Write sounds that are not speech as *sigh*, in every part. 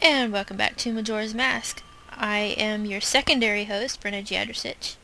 And welcome back to Majora's Mask. I am your secondary host, Brynna Giadrosich,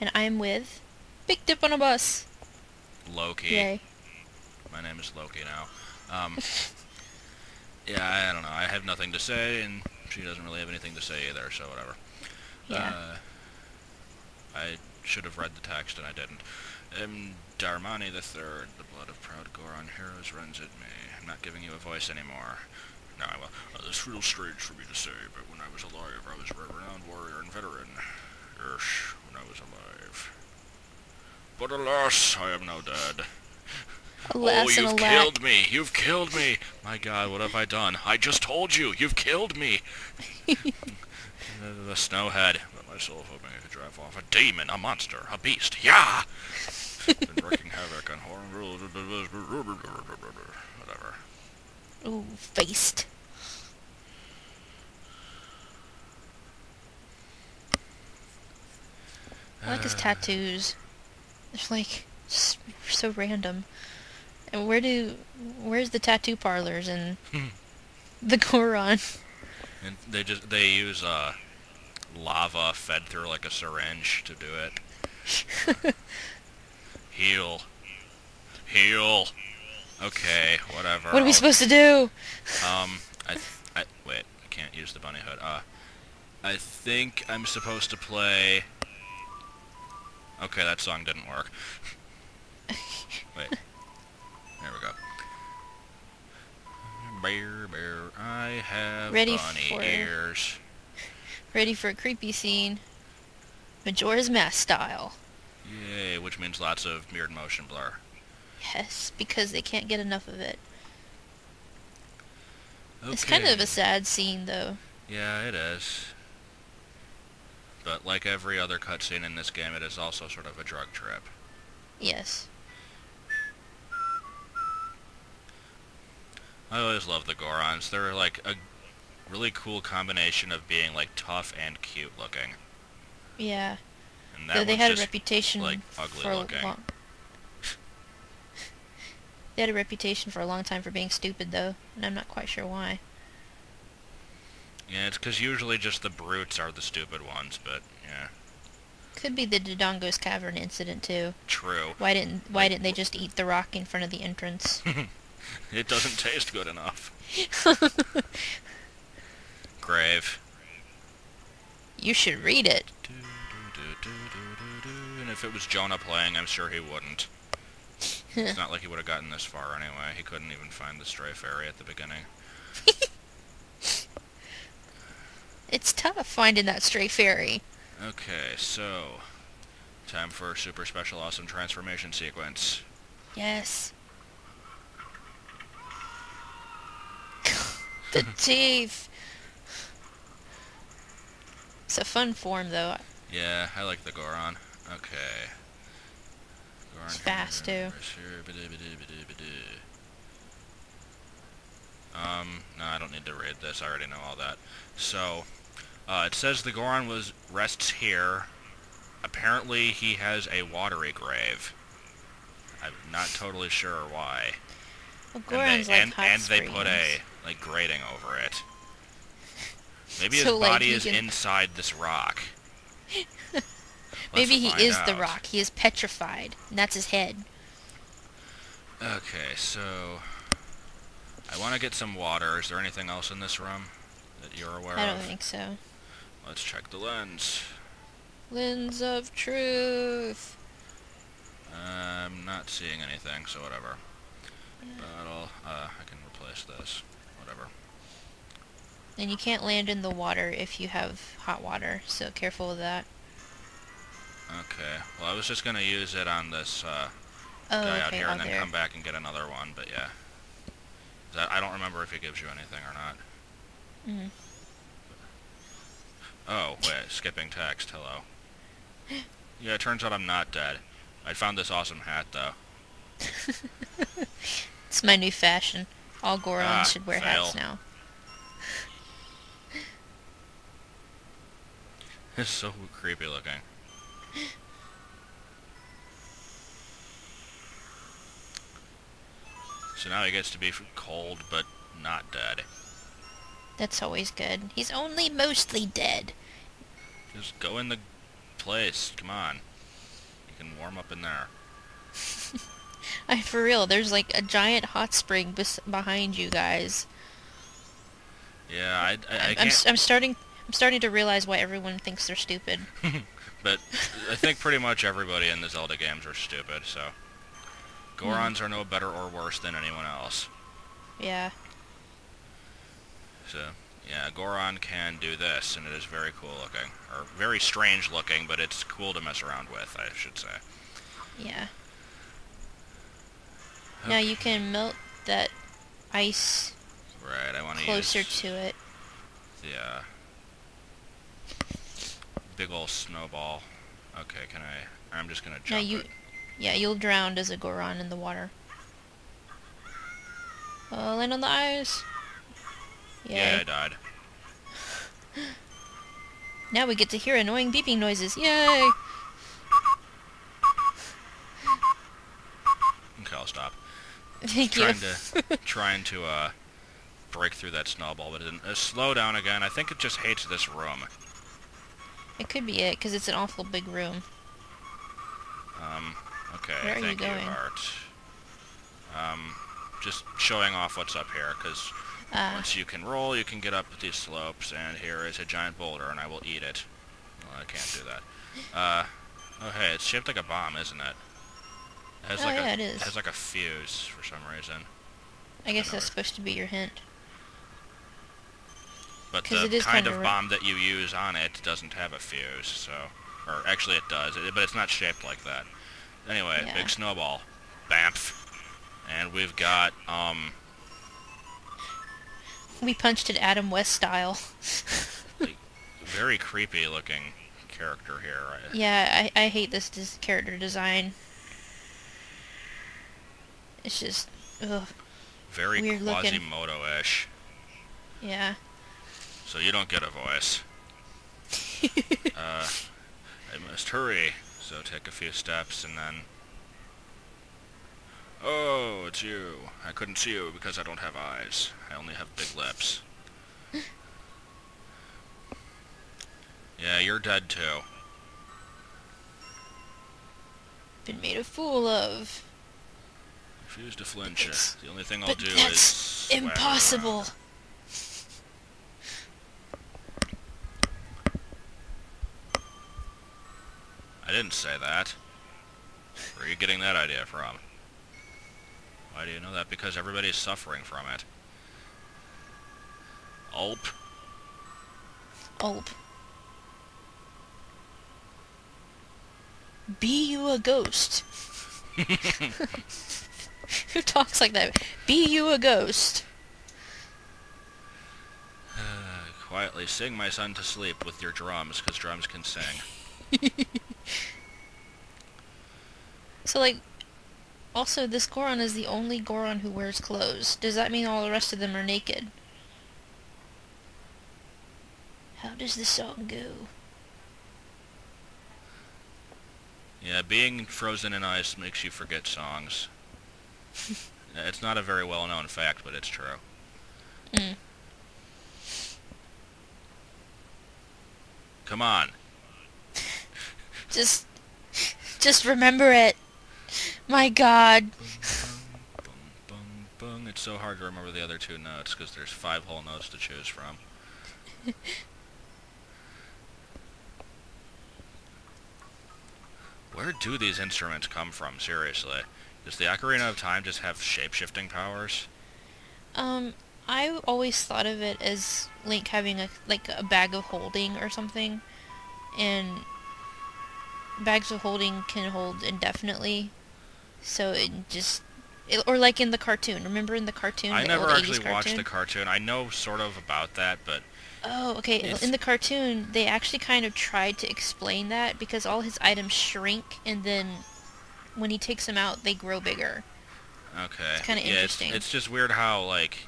and I am with Bikdip on a Bus. Loki. Yay. My name is Loki now. Um, *laughs* yeah, I don't know. I have nothing to say, and she doesn't really have anything to say either, so whatever. Yeah. Uh, I should have read the text, and I didn't. Um, Darmani the Third, the blood of proud Goron heroes runs at me. I'm not giving you a voice anymore. No, I will. Uh, this feels strange for me to say, but when I was alive, I was a renowned warrior and veteran. Yes, when I was alive. But alas, I am now dead. Alas oh, you've killed me! You've killed me! My god, what have I done? I just told you! You've killed me! the, *laughs* the snowhead. My soul hoping I could drive off a demon, a monster, a beast. Yeah! *laughs* Been wreaking havoc on. Ooh, faced. I like his Uh, tattoos. They're like so random. And where do where's the tattoo parlors and Hmm. the Goron? And they just they use uh lava fed through like a syringe to do it. *laughs* Heal. Heal. Okay, whatever. What are we I'll- supposed to do? Um, I, I wait. I can't use the bunny hood. Uh, I think I'm supposed to play. Okay, that song didn't work. *laughs* wait. There we go. Bear, bear, I have Ready bunny for- ears. Ready for a creepy scene. Majora's Mask style. Yay, which means lots of mirrored motion blur. Yes, because they can't get enough of it. Okay. It's kind of a sad scene, though. Yeah, it is. But like every other cutscene in this game, it is also sort of a drug trip. Yes. I always love the Gorons. They're like a really cool combination of being like tough and cute looking. Yeah. And Though that they one's had a reputation like ugly for looking. a long. They had a reputation for a long time for being stupid, though, and I'm not quite sure why. Yeah, it's because usually just the brutes are the stupid ones, but yeah, Could be the Dodongo's Cavern incident too. true. Why didn't Why didn't they just eat the rock in front of the entrance? *laughs* It doesn't taste good enough. *laughs* Grave. you should read it. And if it was Jonah playing, I'm sure he wouldn't. It's not like he would have gotten this far anyway. He couldn't even find the stray fairy at the beginning. *laughs* It's tough finding that stray fairy. Okay, so time for a super special awesome transformation sequence. Yes. *laughs* the teeth. It's a fun form, though. Yeah, I like the Goron. Okay. It's fast, too. Um, no, I don't need to read this. I already know all that. So, uh, it says the Goron was rests here. Apparently, he has a watery grave. I'm not totally sure why. Well, And Goron's they, like and, hot and they put a like grating over it. *laughs* Maybe his So, like, body he is can- inside this rock. *laughs* Maybe he is the rock. He is petrified, and that's his head. Okay, so I want to get some water. Is there anything else in this room that you're aware of? I don't of? think so. Let's check the lens. Lens of truth. I'm not seeing anything, so whatever. But I'll, uh, I can replace this. Whatever. And you can't land in the water if you have hot water, so careful with that. Okay. Well, I was just gonna use it on this uh, Oh, guy out okay, here out and then there. come back and get another one. But yeah, that I don't remember if it gives you anything or not. Mhm. Oh, wait, skipping text. Hello. Yeah, it turns out I'm not dead. I found this awesome hat though. *laughs* It's my new fashion. All Gorons Ah, should wear fail. hats now. *laughs* It's so creepy looking. *laughs* So now he gets to be cold but not dead. That's always good. He's only mostly dead. Just go in the place. Come on. You can warm up in there. *laughs* I for real. There's like a giant hot spring behind you guys. Yeah, I, I, I I'm, I'm, I'm starting. I'm starting to realize why everyone thinks they're stupid. *laughs* But I think pretty much everybody in the Zelda games are stupid, so... Gorons are no better or worse than anyone else. Yeah. So, yeah, Goron can do this, and it is very cool looking. Or very strange looking, but it's cool to mess around with, I should say. Yeah. Now you can melt that ice Right, I want to closer use to it. uh, big old snowball. Okay, can I... I'm just gonna jump you, it. yeah, you'll drown as a Goron in the water. Oh, land on the ice. Yeah, Yay. I died. *laughs* Now we get to hear annoying beeping noises. Yay! Okay, I'll stop. *laughs* Thank you. trying to trying to uh break through that snowball, but it didn't. Uh, slow down again. I think it just hates this room. It could be it, because it's an awful big room. Um, okay, Where are you thank you, going? Art. Um, just showing off what's up here, because Uh, once you can roll, you can get up these slopes, and here is a giant boulder, and I will eat it. Well, I can't do that. *laughs* Uh, oh hey, it's shaped like a bomb, isn't it? It has Oh, like yeah, a, it is. has like a fuse for some reason. I guess that's supposed to be your hint. But the kind kinda bomb that you use on it doesn't have a fuse, so... Or actually it does, it, but it's not shaped like that. Anyway, Yeah. big snowball. Bamf. And we've got, um, We punched it Adam West style. *laughs* very creepy looking character here. Yeah, I, I hate this, this character design. It's just, ugh, Very. Quasimodo-ish. yeah. So you don't get a voice. *laughs* uh, I must hurry. So take a few steps and then... Oh, it's you. I couldn't see you because I don't have eyes. I only have big lips. yeah, you're dead too. Been made a fool of. Refuse to flinch. It's- the only thing I'll do that's is... Impossible. around. I didn't say that. Where are you getting that idea from? Why do you know that? Because everybody's suffering from it. Ulp. Ulp. Be you a ghost. *laughs* Who talks like that? Be you a ghost. *sighs* Quietly sing my son to sleep with your drums, because drums can sing. *laughs* So like, also this Goron is the only Goron who wears clothes. Does that mean all the rest of them are naked? How does the song go? Yeah, being frozen in ice makes you forget songs. *laughs* it's not a very well-known fact, but it's true. Mm. Come on. Just, just remember it. My God. It's so hard to remember the other two notes because there's five whole notes to choose from. *laughs* Where do these instruments come from, seriously? Does the Ocarina of Time just have shape-shifting powers? Um, I always thought of it as Link having a like a bag of holding or something, and bags of holding can hold indefinitely, so it just. It, or like in the cartoon. Remember in the cartoon? I the never actually watched the cartoon. I know sort of about that, but Oh, okay. It's- In the cartoon, they actually kind of tried to explain that because all his items shrink, and then when he takes them out, they grow bigger. Okay. It's kinda yeah, interesting. It's, it's just weird how, like,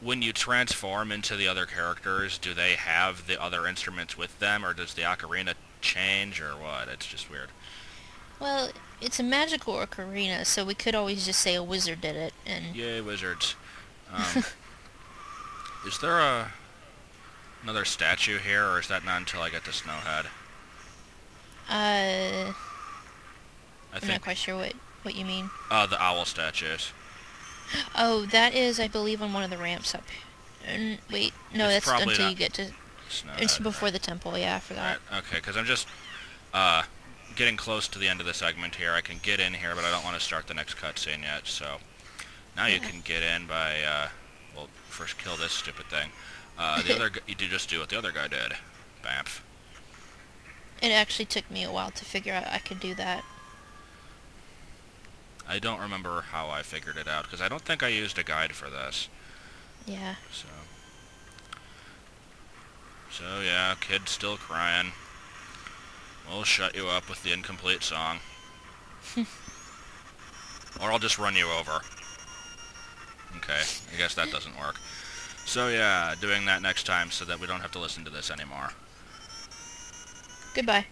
when you transform into the other characters, do they have the other instruments with them, or does the ocarina change, or what? It's just weird. Well, it's a magical ocarina, so we could always just say a wizard did it, and Yay, wizards. *laughs* Um, Is there a another statue here, or is that not until I get to Snowhead? Uh, I I'm not quite sure what, what you mean. uh, the owl statues. *gasps* Oh, that is, I believe, on one of the ramps up. N- wait, no, It's that's until not- you get to. Snowhead. It's before the temple, yeah, I forgot. Right, okay, because I'm just uh, getting close to the end of the segment here. I can get in here, but I don't want to start the next cutscene yet, so... Now you can get in by, uh, well, first kill this stupid thing. Uh, the other, *laughs* you did just do what the other guy did. Bamf. It actually took me a while to figure out I could do that. I don't remember how I figured it out, because I don't think I used a guide for this. Yeah. So, so yeah, kid still crying. We'll shut you up with the incomplete song. *laughs* or I'll just run you over. Okay, I guess that doesn't work. So yeah, doing that next time so that we don't have to listen to this anymore. Goodbye.